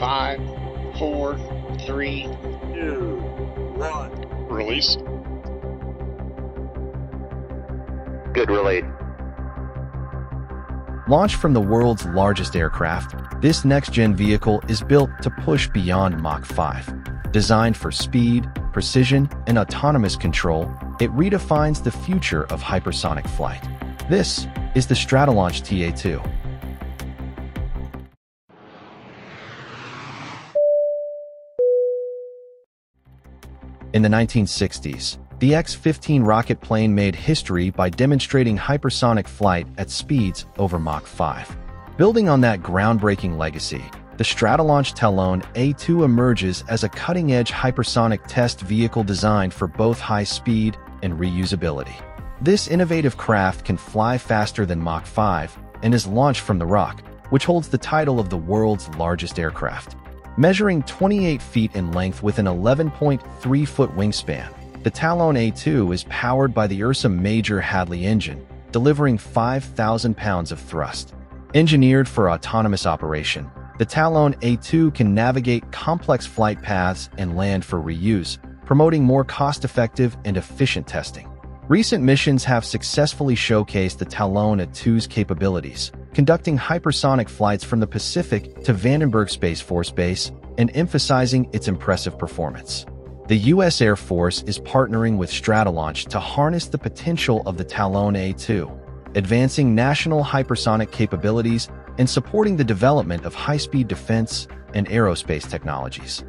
Five, four, three, two, one. release. Good relate. Launched from the world's largest aircraft, this next-gen vehicle is built to push beyond Mach 5. Designed for speed, precision, and autonomous control, it redefines the future of hypersonic flight. This is the Stratolaunch TA-2. In the 1960s, the X-15 rocket plane made history by demonstrating hypersonic flight at speeds over Mach 5. Building on that groundbreaking legacy, the Stratolaunch Talon A2 emerges as a cutting-edge hypersonic test vehicle designed for both high speed and reusability. This innovative craft can fly faster than Mach 5 and is launched from the Roc, which holds the title of the world's largest aircraft. Measuring 28 feet in length with an 11.3-foot wingspan, the Talon A2 is powered by the Ursa Major Hadley engine, delivering 5,000 pounds of thrust. Engineered for autonomous operation, the Talon A2 can navigate complex flight paths and land for reuse, promoting more cost-effective and efficient testing. Recent missions have successfully showcased the Talon A2's capabilities, conducting hypersonic flights from the Pacific to Vandenberg Space Force Base and emphasizing its impressive performance. The U.S. Air Force is partnering with Stratolaunch to harness the potential of the Talon A2, advancing national hypersonic capabilities and supporting the development of high-speed defense and aerospace technologies.